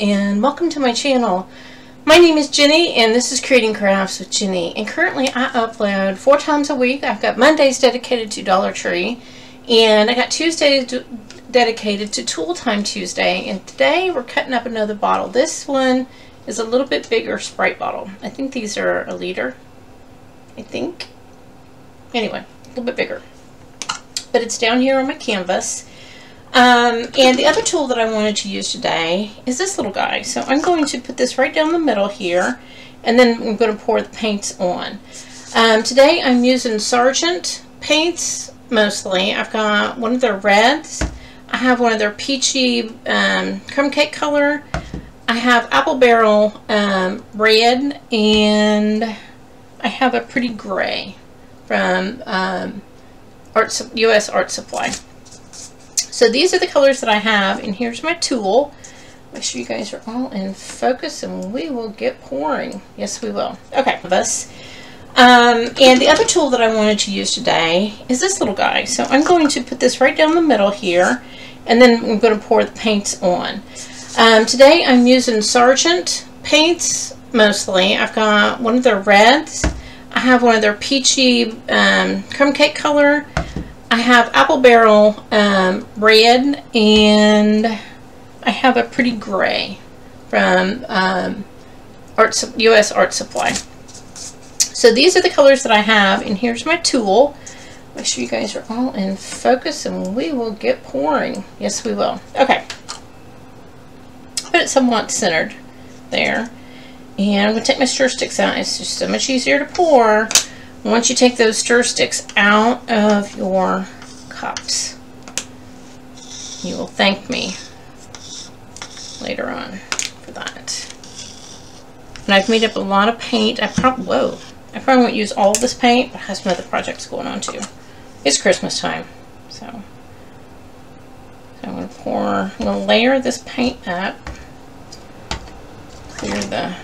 and welcome to my channel. My name is Ginny and this is Creative Crafts with Ginny and currently I upload four times a week. I've got Mondays dedicated to Dollar Tree and I got Tuesdays dedicated to Tool Time Tuesday and today we're cutting up another bottle. This one is a little bit bigger Sprite bottle. I think these are a liter. I think. Anyway, a little bit bigger. But it's down here on my canvas um, and the other tool that I wanted to use today is this little guy. So I'm going to put this right down the middle here, and then I'm going to pour the paints on. Um, today I'm using Sargent paints mostly. I've got one of their reds. I have one of their peachy um, crumb cake color. I have apple barrel um, red, and I have a pretty gray from um, Art, U.S. Art Supply. So these are the colors that I have, and here's my tool. Make sure you guys are all in focus, and we will get pouring. Yes, we will. Okay, this. Um, and the other tool that I wanted to use today is this little guy. So I'm going to put this right down the middle here, and then I'm going to pour the paints on. Um, today I'm using Sargent paints mostly. I've got one of their reds. I have one of their peachy um, crumb cake color. I have Apple Barrel um, red and I have a pretty gray from um, Art U.S. Art Supply. So these are the colors that I have and here's my tool. Make sure you guys are all in focus and we will get pouring. Yes, we will. Okay. Put it somewhat centered there. And I'm going to take my stir sticks out. It's just so much easier to pour once you take those stir sticks out of your cups, you will thank me later on for that. And I've made up a lot of paint. I probably, whoa, I probably won't use all this paint, but I have some other projects going on too. It's Christmas time, so. So I'm to pour, I'm to layer this paint up, clear the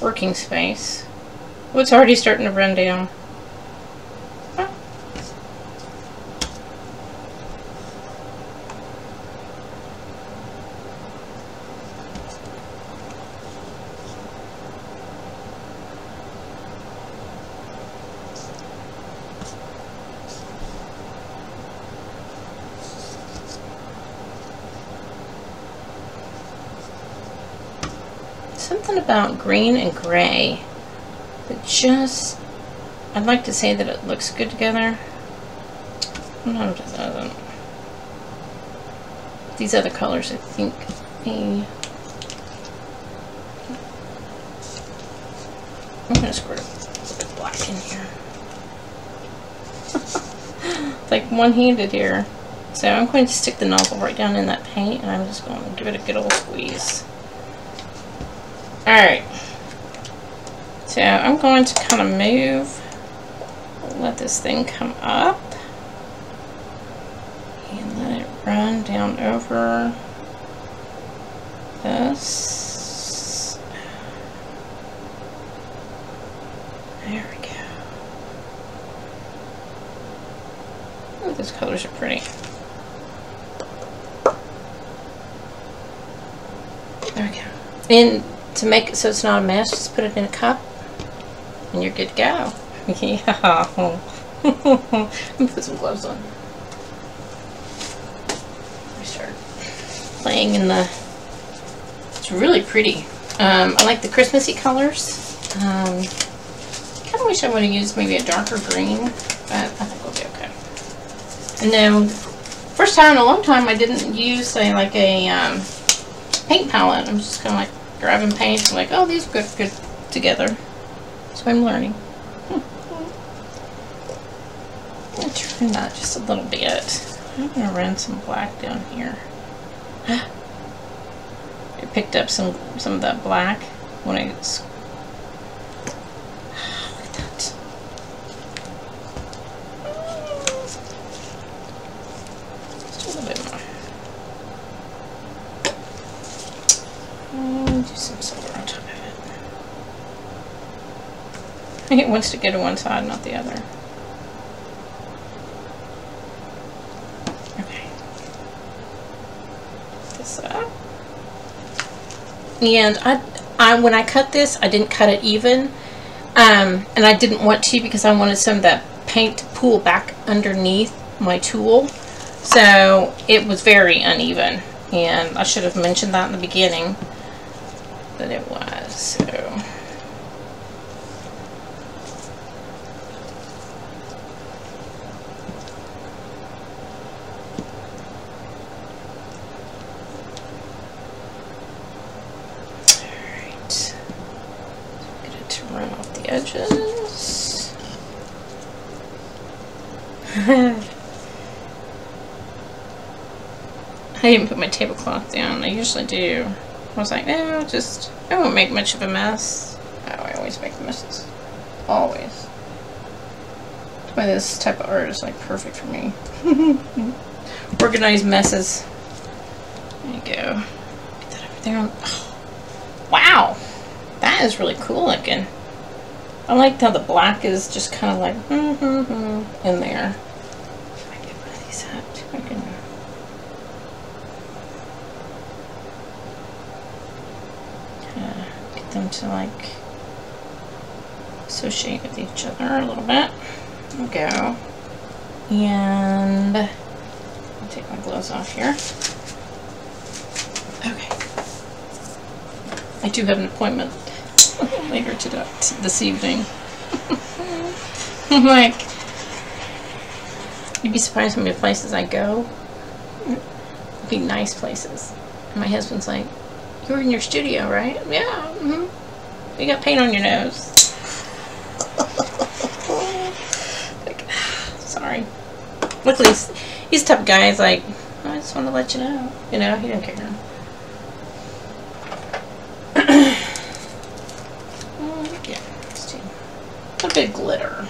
working space. Oh, it's already starting to run down. Something about green and gray that just, I'd like to say that it looks good together. Sometimes it doesn't. These other colors, I think, may... I'm going to squirt a little bit black in here. it's like one-handed here. So I'm going to stick the nozzle right down in that paint and I'm just going to give it a good old squeeze. Alright. So I'm going to kind of move, let this thing come up, and let it run down over this. There we go. Oh, those colors are pretty. There we go. And to make it so it's not a mess, just put it in a cup and you're good to go. yeah. Let me put some gloves on. I start playing in the, it's really pretty. Um, I like the Christmassy colors. Um, kind of wish I would have used maybe a darker green, but I think we'll be okay. And then, first time in a long time I didn't use a, like a um, paint palette. I'm just kind of like grabbing paints. I'm like, oh, these are good, good together. So I'm learning. Hmm. I'm to that just a little bit. I'm to run some black down here. I picked up some some of that black when I it wants to go to one side, not the other. Okay. This up. And I, I when I cut this, I didn't cut it even. Um, and I didn't want to because I wanted some of that paint to pool back underneath my tool. So it was very uneven. And I should have mentioned that in the beginning that it was. So. Alright. Get it to run off the edges. I didn't put my tablecloth down. I usually do. I was like, no, just, I won't make much of a mess. Oh, I always make messes. Always. That's why this type of art is like perfect for me. Organized messes. There you go. Get that over there. Wow. That is really cool looking. I like how the black is just kind of like mm -hmm, in there. I get one of these out. I can get them to like associate with each other a little bit. There we go. And I'll take my gloves off here. Okay. I do have an appointment later today, this evening. I'm like, you'd be surprised how many places I go. It'd Be nice places. And my husband's like, you're in your studio, right? Yeah. Mm -hmm. You got paint on your nose. like, sorry. Luckily, he's, he's of guy. He's like, I just want to let you know. You know, he don't care. a bit glitter.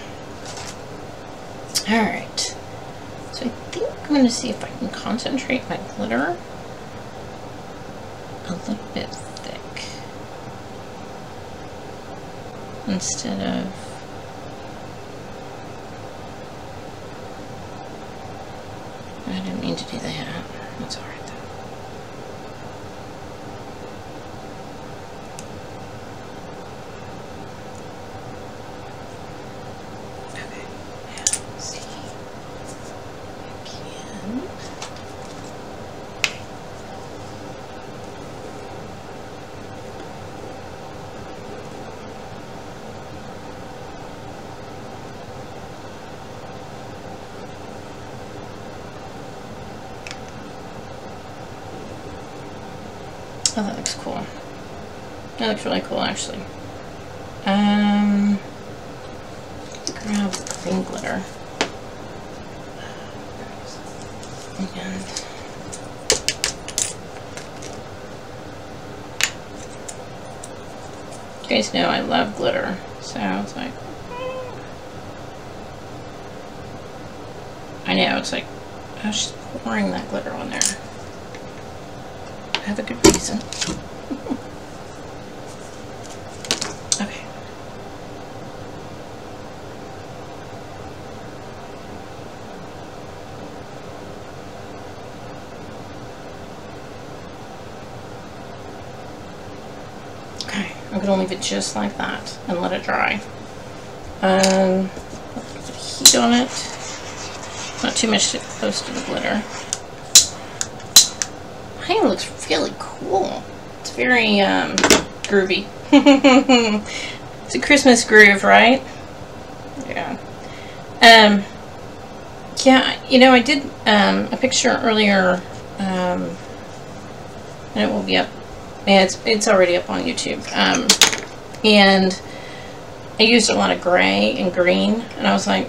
Alright. So I think I'm going to see if I can concentrate my glitter a little bit thick. Instead of I didn't mean to do that. That's alright. Oh, that looks cool. That looks really cool, actually. Um, grab green glitter. And you guys know I love glitter, so I was like, I know, it's like, I was just pouring that glitter on there. Have a good reason. okay. Okay, I'm going to leave it just like that and let it dry. Um, heat on it. Not too much close to the glitter of looks really cool. It's very um, groovy. it's a Christmas groove, right? Yeah. Um, yeah, you know, I did um, a picture earlier, um, and it will be up. Yeah, it's, it's already up on YouTube. Um, and I used a lot of gray and green, and I was like,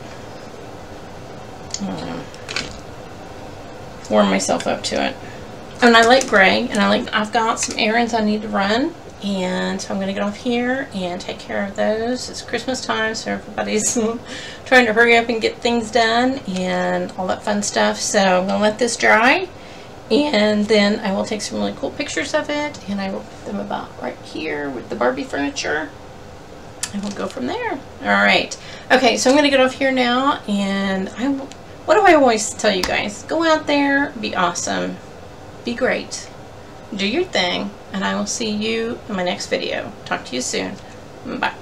I know, warm myself up to it. And I like gray, and I like, I've got some errands I need to run, and so I'm going to get off here and take care of those. It's Christmas time, so everybody's trying to hurry up and get things done and all that fun stuff. So I'm going to let this dry, and then I will take some really cool pictures of it, and I will put them about right here with the Barbie furniture. And we'll go from there. All right. Okay, so I'm going to get off here now, and I what do I always tell you guys? Go out there, be awesome be great. do your thing, and I will see you in my next video. Talk to you soon. Bye.